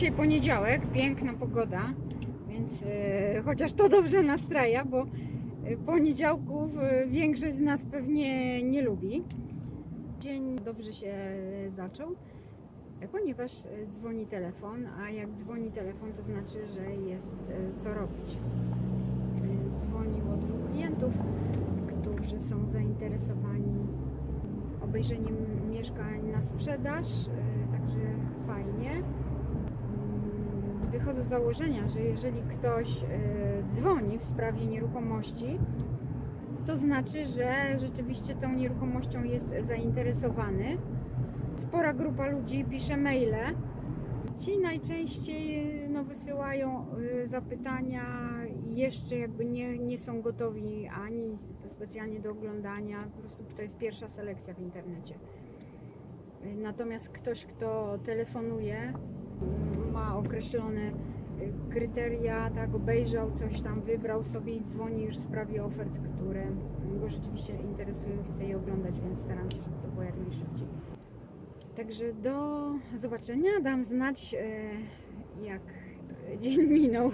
Dzisiaj poniedziałek, piękna pogoda, więc e, chociaż to dobrze nastraja, bo e, poniedziałków większość z nas pewnie nie lubi. Dzień dobrze się zaczął, e, ponieważ dzwoni telefon, a jak dzwoni telefon, to znaczy, że jest co robić. Dzwoniło dwóch klientów, którzy są zainteresowani obejrzeniem mieszkań na sprzedaż, także fajnie. Wychodzę z założenia, że jeżeli ktoś e, dzwoni w sprawie nieruchomości, to znaczy, że rzeczywiście tą nieruchomością jest zainteresowany. Spora grupa ludzi pisze maile. Ci najczęściej no, wysyłają e, zapytania i jeszcze jakby nie, nie są gotowi ani specjalnie do oglądania. Po prostu to jest pierwsza selekcja w internecie. E, Natomiast ktoś, kto telefonuje, ma określone y, kryteria, tak, obejrzał coś tam, wybrał sobie i dzwoni już w sprawie ofert, które go rzeczywiście interesują i chce je oglądać, więc staram się, żeby to było jak najszybciej. Także do zobaczenia, dam znać e, jak dzień minął.